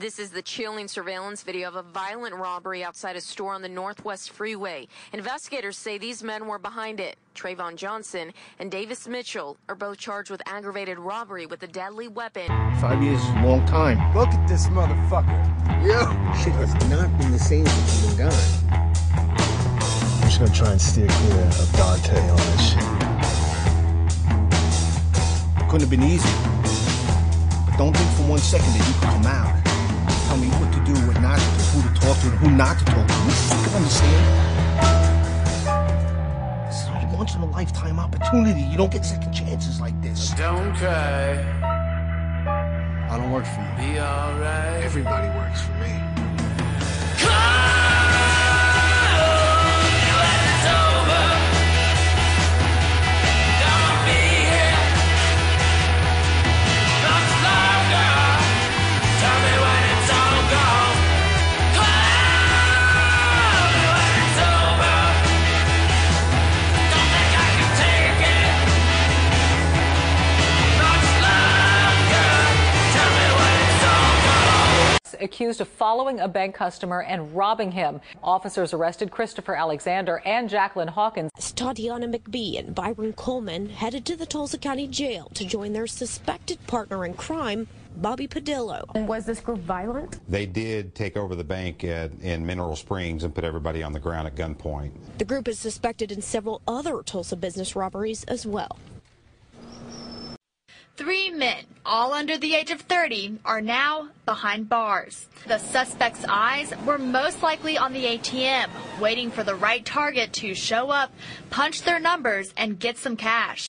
This is the chilling surveillance video of a violent robbery outside a store on the Northwest Freeway. Investigators say these men were behind it. Trayvon Johnson and Davis Mitchell are both charged with aggravated robbery with a deadly weapon. Five years is a long time. Look at this motherfucker. Yeah. Shit has not been the same since you've been gone. I'm just gonna try and steer clear of Dante on this shit. It Couldn't have been easy. But don't think for one second that you can come out. Tell me what to do, what not to do, who to talk to, and who not to talk to. You fucking understand? This is a once in a lifetime opportunity. You don't get second chances like this. Don't cry, I don't work for you. be alright. Everybody works for me. Accused of following a bank customer and robbing him. Officers arrested Christopher Alexander and Jacqueline Hawkins. Tatiana McBee and Byron Coleman headed to the Tulsa County Jail to join their suspected partner in crime, Bobby Padillo. Was this group violent? They did take over the bank at, in Mineral Springs and put everybody on the ground at gunpoint. The group is suspected in several other Tulsa business robberies as well. Three men, all under the age of 30, are now behind bars. The suspects' eyes were most likely on the ATM, waiting for the right target to show up, punch their numbers, and get some cash.